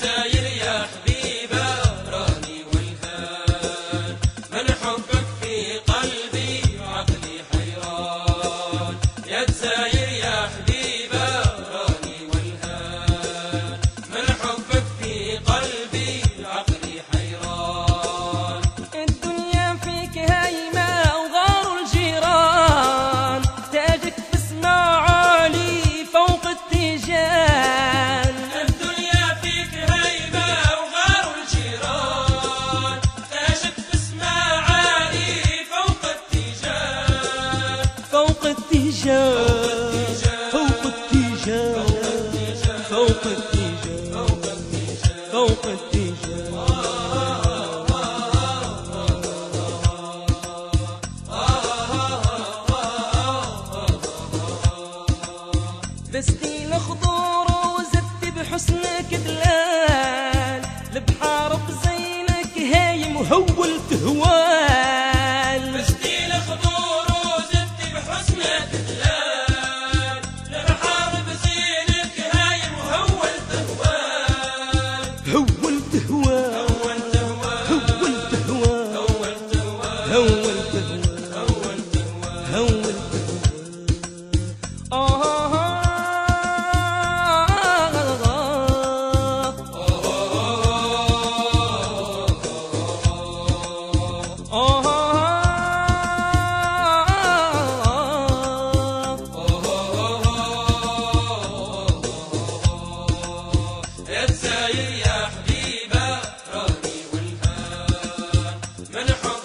Santa التيجان فوق التيجان فوق التيجان فوق التيجان This يا حبيبه راهي والهان منحوم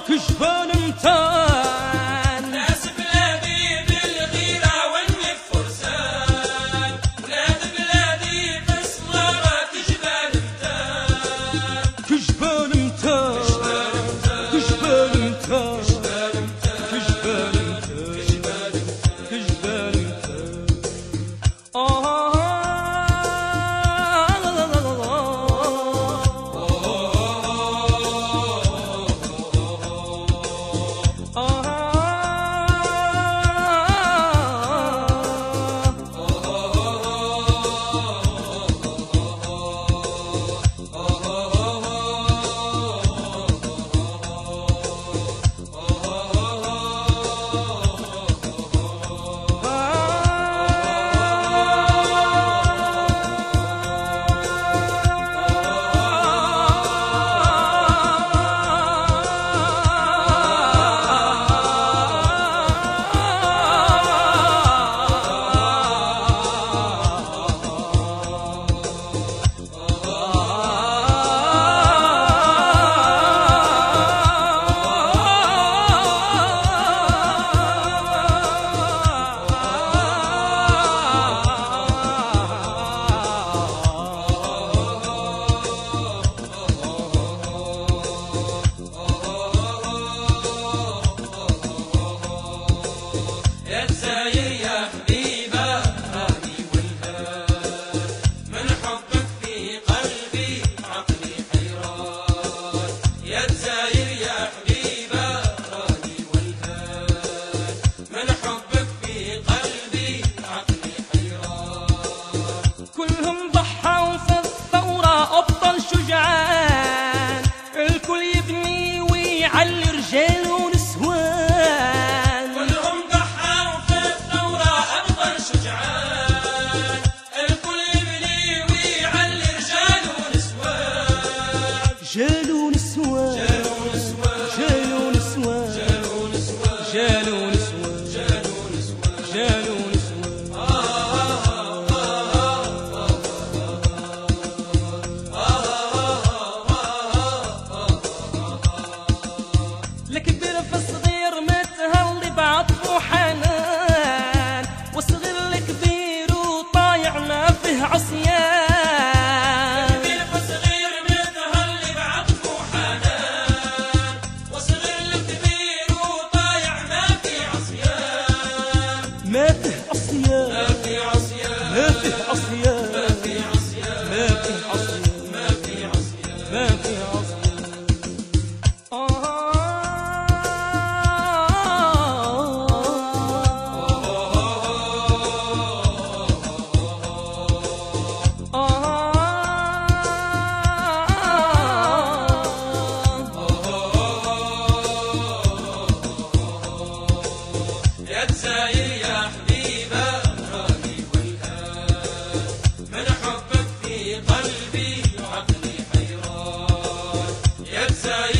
bakış bölümden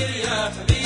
Familia, Familia.